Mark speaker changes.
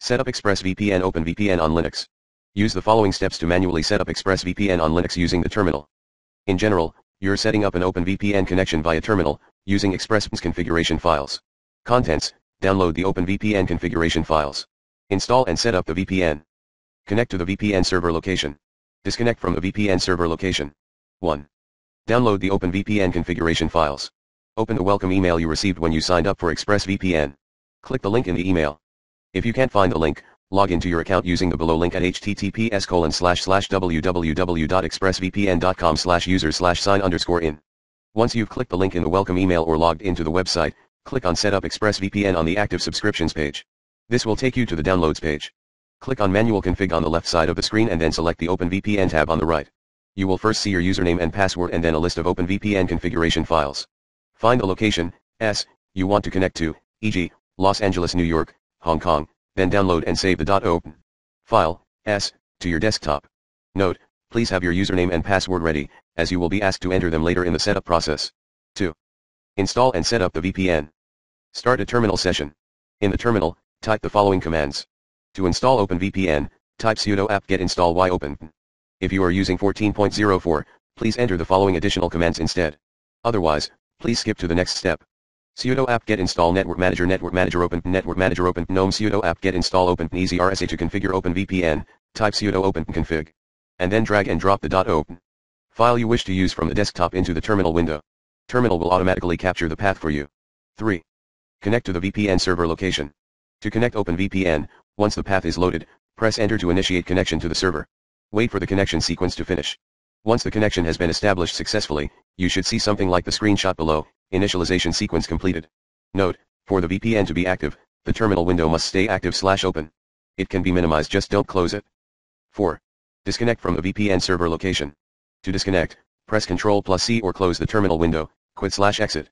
Speaker 1: Set up ExpressVPN OpenVPN on Linux. Use the following steps to manually set up ExpressVPN on Linux using the terminal. In general, you're setting up an OpenVPN connection via terminal, using ExpressVPN's configuration files. Contents, download the OpenVPN configuration files. Install and set up the VPN. Connect to the VPN server location. Disconnect from the VPN server location. 1. Download the OpenVPN configuration files. Open the welcome email you received when you signed up for ExpressVPN. Click the link in the email. If you can't find the link, log into your account using the below link at https colon slash slash www.expressvpn.com slash user slash sign underscore in. Once you've clicked the link in the welcome email or logged into the website, click on Set up ExpressVPN on the active subscriptions page. This will take you to the downloads page. Click on Manual Config on the left side of the screen and then select the OpenVPN tab on the right. You will first see your username and password and then a list of OpenVPN configuration files. Find the location, S, you want to connect to, e.g., Los Angeles, New York, Hong Kong, then download and save the .open file, S, to your desktop. Note, please have your username and password ready, as you will be asked to enter them later in the setup process. 2. Install and set up the VPN. Start a terminal session. In the terminal, type the following commands. To install OpenVPN, type sudo apt-get install yopen. If you are using 14.04, please enter the following additional commands instead. Otherwise, please skip to the next step. Sudo apt-get install network manager network manager open network manager open gnome sudo apt-get install open easy rsa to configure OpenVPN, type sudo open config. And then drag and drop the dot .open file you wish to use from the desktop into the terminal window. Terminal will automatically capture the path for you. 3. Connect to the VPN server location. To connect OpenVPN, once the path is loaded, press enter to initiate connection to the server. Wait for the connection sequence to finish. Once the connection has been established successfully, you should see something like the screenshot below, initialization sequence completed. Note, for the VPN to be active, the terminal window must stay active slash open. It can be minimized just don't close it. 4. Disconnect from the VPN server location. To disconnect, press Ctrl plus C or close the terminal window, quit slash exit.